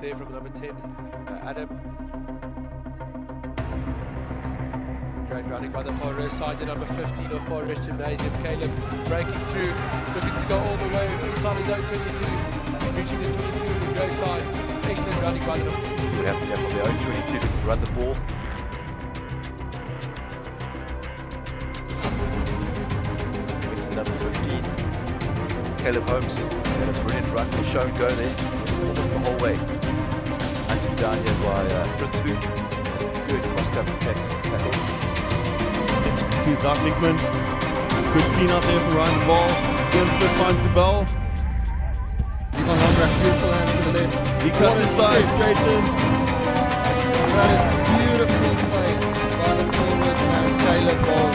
there from number 10, uh, Adam. Great running by the Forest side, the number 15 of Forest Gymnasium. Kaleb breaking through, looking to go all the way inside his own 22, reaching the 22 on the Grey side. Excellent running by the number See what to here from their own 22 to run the ball. Number 15, Kaleb Holmes. Had a brilliant run, shown go there almost the whole way. Hunted down here by uh, Prince Luke. Good cross-cover tackle. to Zach Nickman. Good clean out there for Ryan the ball. Gensler finds the ball. He's on one beautiful hands to the left. He cuts inside, straight in. That is beautifully played by the forward man, Kaleb Ball.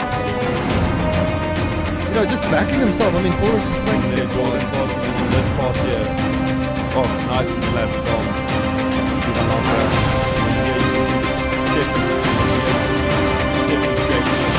You know, just backing himself. I mean, Forrest is placing There, it. Jordan Paulson in this part here. Oh, nice and left. 徐老师，谢谢，谢谢，谢谢。